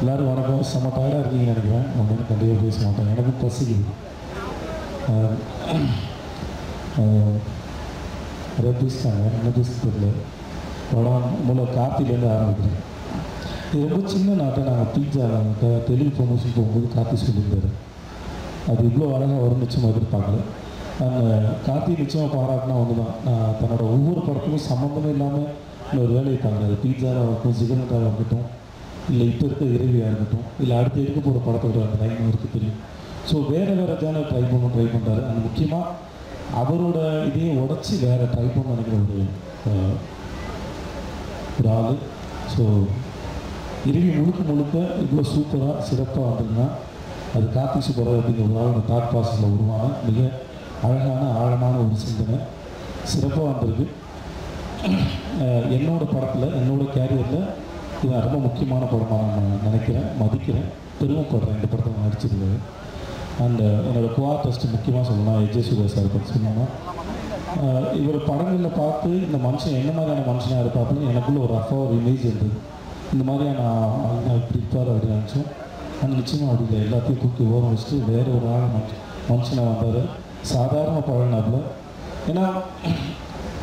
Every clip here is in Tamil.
எல்லோரும் வணக்கம். செம்ம டயர்டாக இருக்கீங்கன்னு நினைக்கிறேன். நான் வந்து கண்டிப்பாக பேச மாட்டேன் எனக்கும் பசிக்குது. நிறைய பேசிட்டாங்க என்ன பேச தெரியல. படம் மூலம் கார்த்திலேருந்து ஆரம்பிக்கிறேன். இது ரொம்ப சின்ன நாட்டை நாங்கள் பீட்சா நாங்கள் தெலுங்கு ப்ரொமோஷன் போகும்போது கார்த்தி சொல்லியிருந்தார். அது இவ்வளோ அழகாக வரும் நிச்சயம் எதிர்பார்க்கல. அந்த கார்த்தி நிச்சயமாக பாராட்டினா ஒன்று தான் நான் தன்னோட ஒவ்வொரு படத்துக்கும் சம்மந்தமே இல்லாமல் இன்னொரு வேலையை தாங்க அது பீட்சாவாக இருக்கட்டும் சிகரெட்டாக இருக்கட்டும். இல்லை இப்போ இருக்க இறைவியாக இருக்கட்டும் இல்லை அடுத்து எடுக்க போகிற படத்தோட அந்த லைன் இருக்குது தெரியும். ஸோ வேறு வேறு ஜானர் ட்ரை பண்ணணும் ட்ரை பண்ணுறாரு அது முக்கியமாக அவரோட இதையும் உடச்சி வேறு ட்ரை பண்ண நினைக்கிற ஒரு ஒரு ஆள். ஸோ இறுதி முழுக்க முழுக்க இவ்வளோ சூப்பராக சிறப்பாக வந்திருந்தா அது காத்தி சூப்பராக அப்படிங்கிற ஒரு ஆள் தாட் ப்ராசஸில் உருவான மிக அழகான ஆழமான ஒரு சிந்தனை. சிறப்பாக வந்திருக்கு. என்னோடய படத்தில் என்னோடய கேரியரில் இது ரொம்ப முக்கியமான படமாக நான் நினைக்கிறேன் மதிக்கிறேன். பெருமைப்படுறேன் இந்த படத்தில் நடிச்சிருந்தது. அண்ட் uh, என்னோடய கோ ஆர்டிஸ்ட் முக்கியமாக சொல்லணும் எஜே சுதா சார் பற்றி சொன்னாங்க uh, இவர் படங்களில் பார்த்து இந்த மனுஷன் என்ன மாதிரியான மனுஷனாக இருப்பாப்புன்னு எனக்குள்ள ஒரு ரஃபாக ஒரு இமேஜ் இருந்தது. இந்த மாதிரியான இப்படி இருப்பார் அப்படின்னு நினச்சோம். ஆனால் நிச்சயமாக அப்படி இல்லை எல்லாத்தையும் தூக்கி ஓரம் வச்சுட்டு வேறு ஒரு ஆள் மனுஷனாக வந்தார். சாதாரண பழனாப்பில் ஏன்னா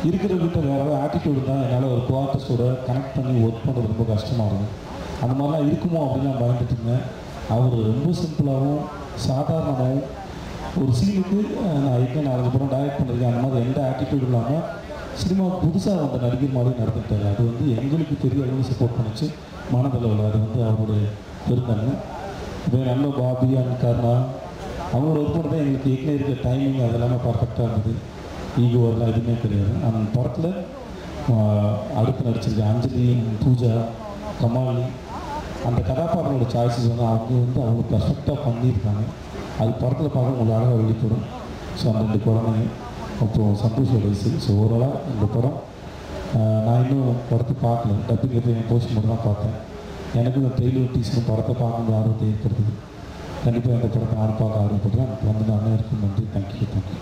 இருக்கிறவங்கிட்ட வேறு ஆட்டிடியூடு தான் என்னால் ஒரு கோஆர்டிஸ்டோட கனெக்ட் பண்ணி ஒர்க் பண்ணுறது ரொம்ப கஷ்டமாக இருக்கும். அந்த மாதிரிலாம் இருக்குமோ அப்படின்னு நான் பயந்துட்டு இருந்தேன். அவர் ரொம்ப சிம்பிளாகவும் சாதாரணமாகவும் ஒரு சீனுக்கு நான் ஏற்கனவே நாலு படம் டைரக்ட் பண்ணியிருக்கேன் அந்த மாதிரி எந்த ஆட்டிடியூடும் இல்லாமல் சினிமா புதுசாக வந்த நடிகர் மாதிரி நடந்துட்டாரு அது வந்து எங்களுக்கு பெரிய அளவு சப்போர்ட் பண்ணிச்சு. மனதளவில் அது வந்து அவருடைய பெருந்தன்மை. இப்போ நல்ல பாபி அண்ட் கர்ணா அவங்களோட ஒர்க் பண்ணுறது எங்களுக்கு ஏற்கனவே இருக்க டைமிங் அதெல்லாமே பர்ஃபெக்டாக இருந்தது. ஈகோ எல்லாம் எதுவுமே கிடையாது. அந்த படத்தில் அடுத்து நடிச்சிருக்க அஞ்சலி பூஜா கமாலி அந்த கதாபாத்திரங்களோட சாய்ஸஸ் வந்து அவங்க வந்து அவங்க பர்ஃபெக்டாக பண்ணியிருக்காங்க. அது படத்தில் பார்க்க உங்களுக்கு அழகாக வெளிப்படும் ஸோ அந்த ரெண்டு குழந்தைங்க அப்புறம் சந்தோஷோட இசை. ஸோ ஓவராலாக இந்த படம் நான் இன்னும் படத்தை பார்க்கல. டப்பிங் எப்போ என் போஸ்ட் மட்டும் தான் பார்த்தேன். எனக்கு இந்த டெய்லர் டீச்சரும் படத்தை பார்க்கணும் ஆர்வத்தை ஏற்படுத்துது. கண்டிப்பாக இந்த படத்தை நான் பார்க்க ஆர்வப்படுறேன் வந்து நான் இருக்கும் நன்றி. Thank you thank you